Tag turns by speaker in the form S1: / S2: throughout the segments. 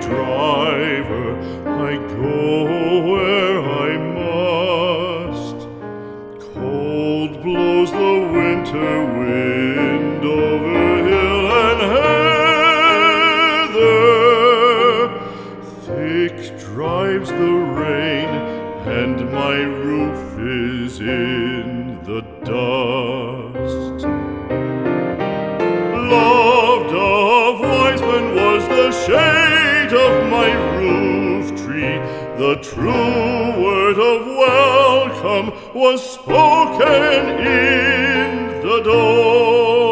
S1: conquer, I go where I must. Cold blows the winter wind over hill and heather. Thick drives the rain, and my roof is in the dust. Loved of wise men was the shade of my roof tree. The true word of welcome was spoken in the door.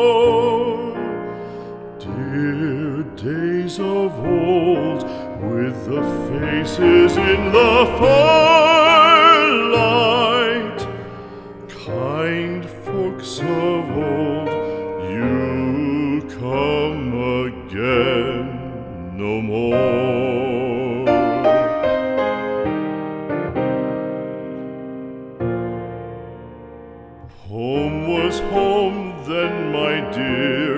S1: Dear days of old, with the faces in the firelight, kind folks of old, you come again no more. Home was home then, my dear,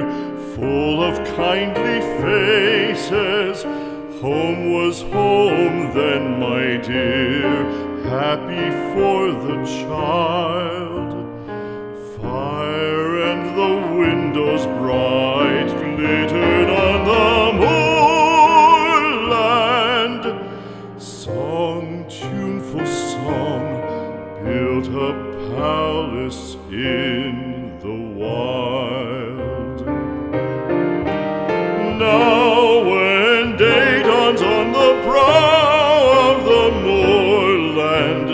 S1: full of kindly faces. Home was home then, my dear, happy for the child. Palace in the wild. Now, when day dawns on the brow of the moorland,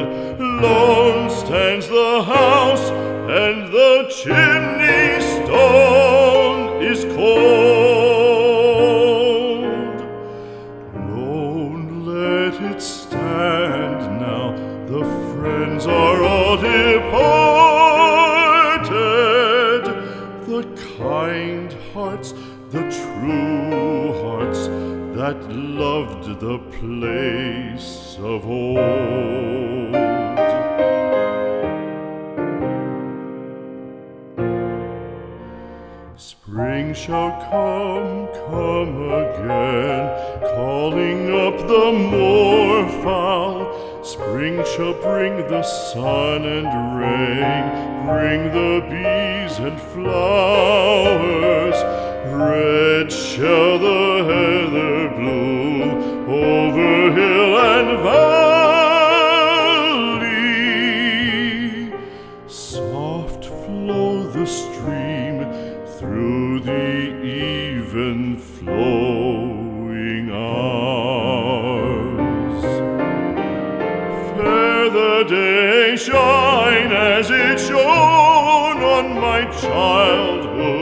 S1: lone stands the house, and the chimney stone is cold. Lone, let it stand now. The friends are true hearts that loved the place of old. Spring shall come, come again, calling up the moorfowl. Spring shall bring the sun and rain, bring the bees and flowers. Red shall the heather bloom over hill and valley. Soft flow the stream through the even flowing hours. Fair the day shine as it shone on my childhood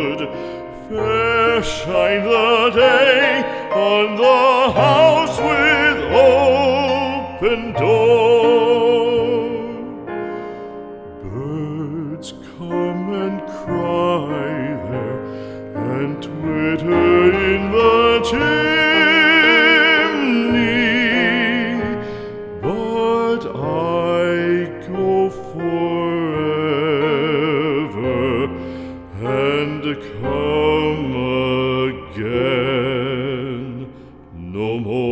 S1: shine the day on the house with open door. Birds come and cry there and twitter. no more.